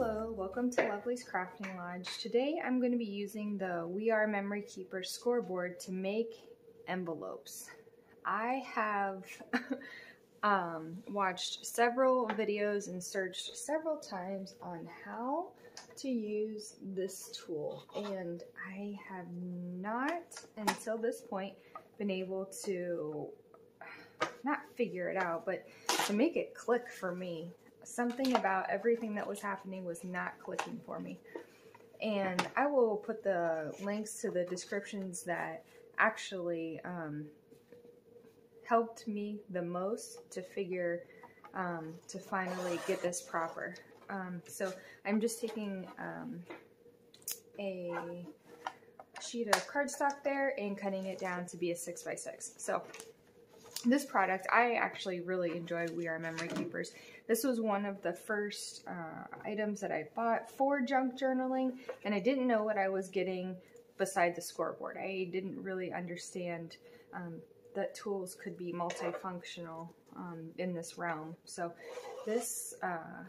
Hello, welcome to Lovely's Crafting Lodge. Today I'm going to be using the We R Memory Keeper scoreboard to make envelopes. I have um, watched several videos and searched several times on how to use this tool and I have not until this point been able to not figure it out but to make it click for me something about everything that was happening was not clicking for me. And I will put the links to the descriptions that actually um, helped me the most to figure, um, to finally get this proper. Um, so I'm just taking um, a sheet of cardstock there and cutting it down to be a 6 by 6 So this product, I actually really enjoy We R Memory Keepers. This was one of the first uh, items that I bought for junk journaling, and I didn't know what I was getting beside the scoreboard. I didn't really understand um, that tools could be multifunctional um, in this realm. So this uh,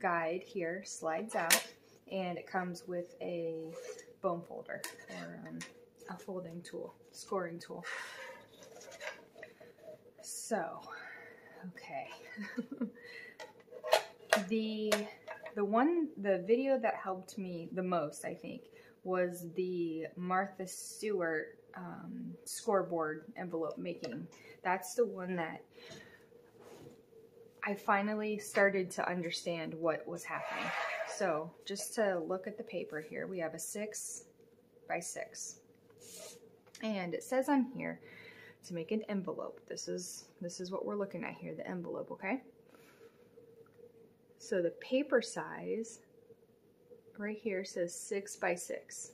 guide here slides out, and it comes with a bone folder or um, a folding tool, scoring tool. So, okay. the the one the video that helped me the most I think was the Martha Stewart um, scoreboard envelope making. That's the one that I finally started to understand what was happening. So just to look at the paper here, we have a six by six. And it says on here to make an envelope. This is, this is what we're looking at here, the envelope, okay? So the paper size right here says six by six.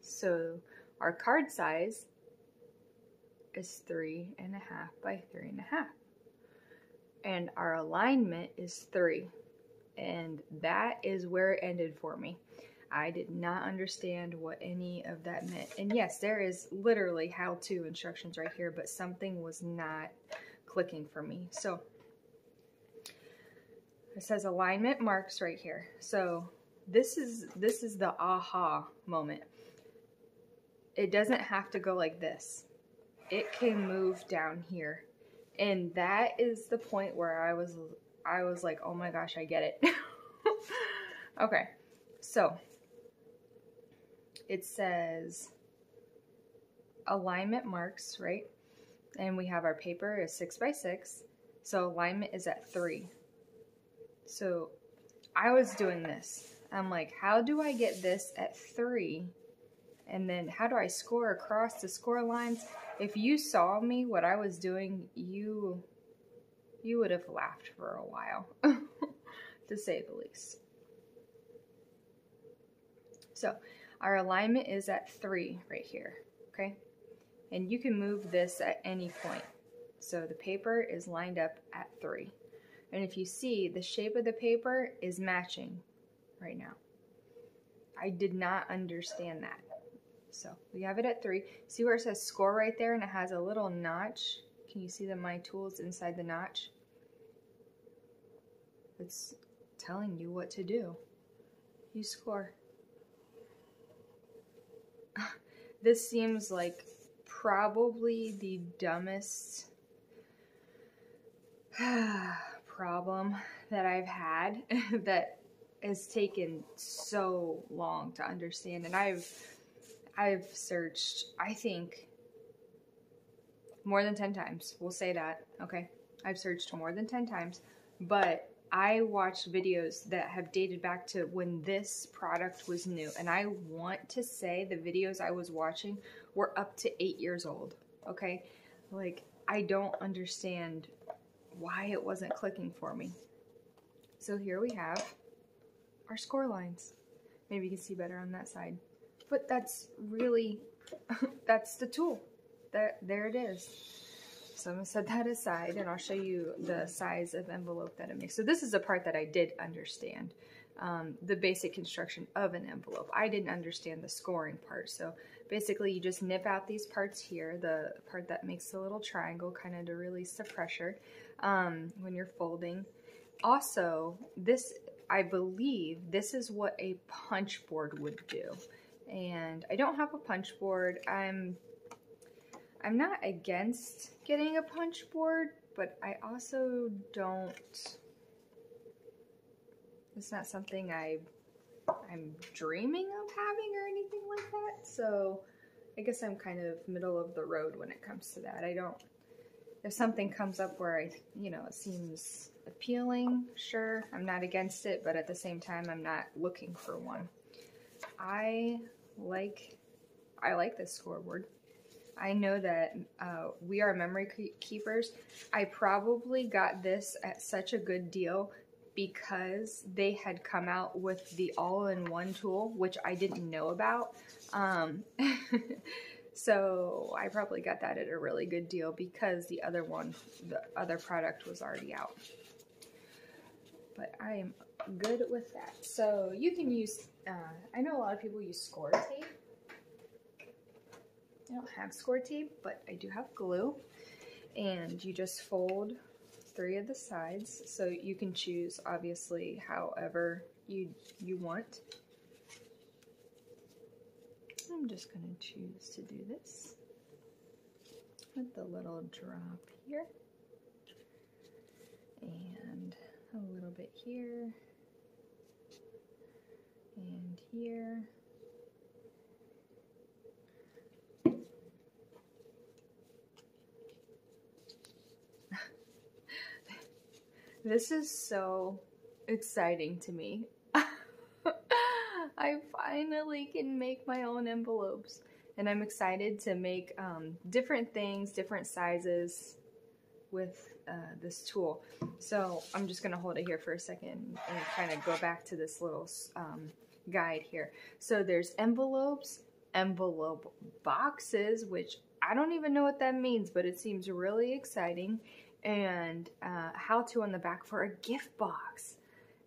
So our card size is three and a half by three and a half. And our alignment is three. And that is where it ended for me. I did not understand what any of that meant. And yes, there is literally how-to instructions right here, but something was not clicking for me. So it says alignment marks right here. So this is this is the aha moment. It doesn't have to go like this. It can move down here. And that is the point where I was I was like, "Oh my gosh, I get it." okay. So, it says alignment marks, right? And we have our paper is six by six. So alignment is at three. So I was doing this. I'm like, how do I get this at three? And then how do I score across the score lines? If you saw me, what I was doing, you, you would have laughed for a while, to say the least. So our alignment is at three right here, okay? And you can move this at any point. So the paper is lined up at three. And if you see, the shape of the paper is matching right now. I did not understand that. So we have it at three. See where it says score right there and it has a little notch? Can you see that my tool's inside the notch? It's telling you what to do. You score. this seems like probably the dumbest problem that I've had that has taken so long to understand and I've I've searched I think more than 10 times. We'll say that, okay? I've searched more than 10 times, but I watched videos that have dated back to when this product was new. And I want to say the videos I was watching were up to eight years old, okay? Like, I don't understand why it wasn't clicking for me. So here we have our score lines. Maybe you can see better on that side. But that's really, that's the tool. That, there it is. So I'm going to set that aside and I'll show you the size of envelope that it makes. So this is a part that I did understand, um, the basic construction of an envelope. I didn't understand the scoring part. So basically you just nip out these parts here, the part that makes the little triangle kind of to release the pressure um, when you're folding. Also, this I believe this is what a punch board would do. And I don't have a punch board. I'm I'm not against getting a punch board, but I also don't it's not something I I'm dreaming of having or anything like that. So I guess I'm kind of middle of the road when it comes to that. I don't if something comes up where I, you know, it seems appealing, sure, I'm not against it, but at the same time, I'm not looking for one. I like, I like this scoreboard. I know that uh, we are memory keepers. I probably got this at such a good deal because they had come out with the all-in-one tool, which I didn't know about. Um, So I probably got that at a really good deal because the other one, the other product was already out. But I am good with that. So you can use, uh, I know a lot of people use score tape. Have score tape, but I do have glue. And you just fold three of the sides. So you can choose, obviously, however you, you want. I'm just going to choose to do this with the little drop here and a little bit here and here. This is so exciting to me. I finally can make my own envelopes. And I'm excited to make um, different things, different sizes with uh, this tool. So I'm just going to hold it here for a second and kind of go back to this little um, guide here. So there's envelopes, envelope boxes, which I don't even know what that means, but it seems really exciting. And uh, how to on the back for a gift box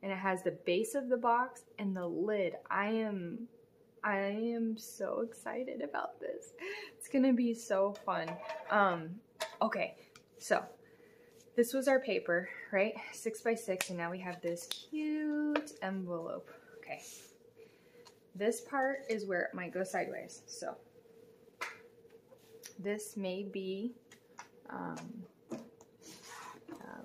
and it has the base of the box and the lid. I am I am so excited about this. It's gonna be so fun. Um, okay, so this was our paper, right? Six by six, and now we have this cute envelope. Okay, this part is where it might go sideways. So this may be um,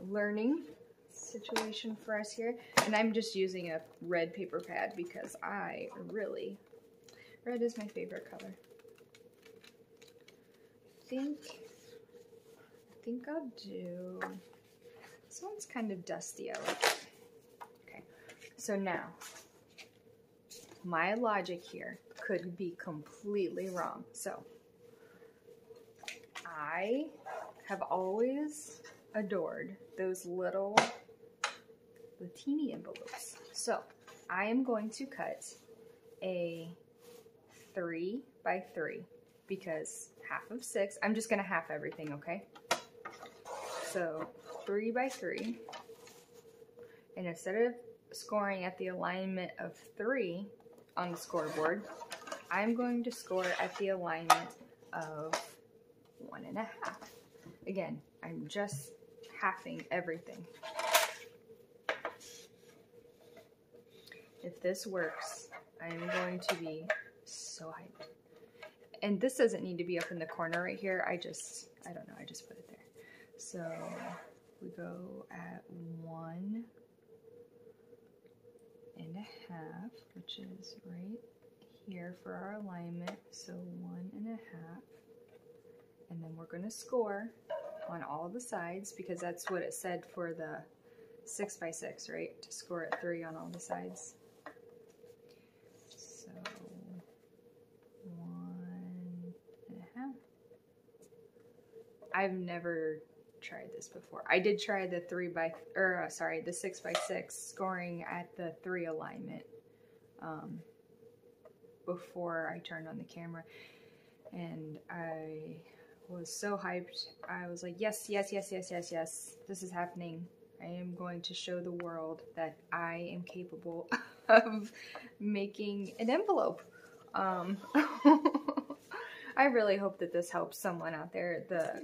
learning situation for us here. And I'm just using a red paper pad because I really, red is my favorite color. I think, I think I'll do, this one's kind of dusty, I like it. Okay, so now, my logic here could be completely wrong. So, I have always adored those little the teeny envelopes. So I am going to cut a three by three because half of six, I'm just gonna half everything, okay? So three by three, and instead of scoring at the alignment of three on the scoreboard, I'm going to score at the alignment of one and a half. Again, I'm just halving everything. If this works, I am going to be so hyped. And this doesn't need to be up in the corner right here. I just, I don't know, I just put it there. So we go at one and a half, which is right here for our alignment. So one and a half. And then we're gonna score on all the sides because that's what it said for the six by six, right? To score at three on all the sides. So one I've never tried this before. I did try the three by, or uh, sorry, the six by six scoring at the three alignment um, before I turned on the camera. And I was so hyped. I was like, yes, yes, yes, yes, yes, yes, this is happening. I am going to show the world that I am capable of making an envelope. Um, I really hope that this helps someone out there. The,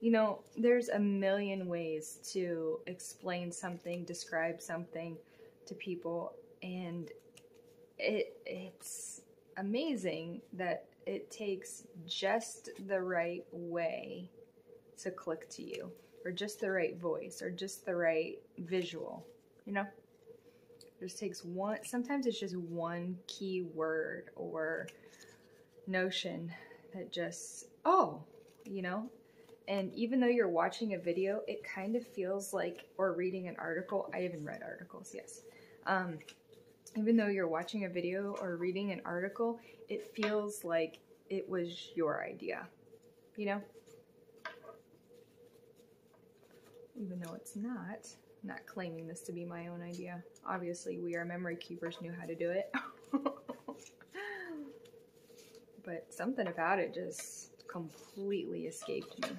you know, there's a million ways to explain something, describe something, to people and it it's amazing that it takes just the right way to click to you or just the right voice or just the right visual you know? It just takes one sometimes it's just one key word or notion that just oh you know? And even though you're watching a video it kind of feels like or reading an article i even read articles yes. Um, even though you're watching a video or reading an article, it feels like it was your idea, you know? Even though it's not, I'm not claiming this to be my own idea. Obviously, we are memory keepers knew how to do it. but something about it just completely escaped me.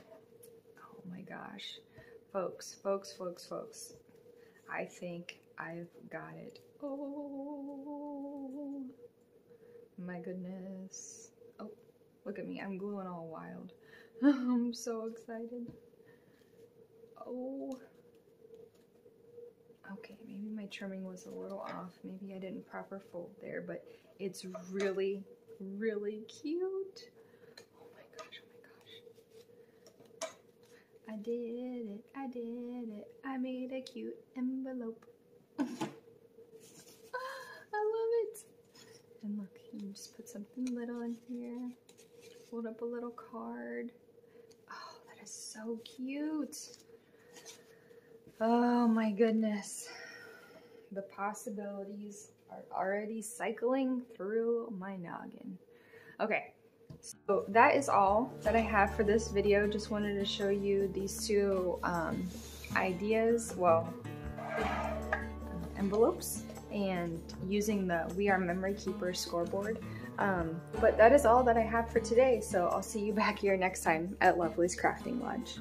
Oh my gosh. Folks, folks, folks, folks. I think I've got it. Oh my goodness. Oh, look at me. I'm gluing all wild. I'm so excited. Oh. Okay, maybe my trimming was a little off. Maybe I didn't proper fold there, but it's really, really cute. Oh my gosh, oh my gosh. I did it, I did it. I made a cute envelope. I love it. And look, you just put something little in here. Hold up a little card. Oh, that is so cute. Oh my goodness. The possibilities are already cycling through my noggin. Okay, so that is all that I have for this video. Just wanted to show you these two um, ideas. Well, envelopes and using the We R Memory Keeper scoreboard. Um, but that is all that I have for today, so I'll see you back here next time at Lovely's Crafting Lodge.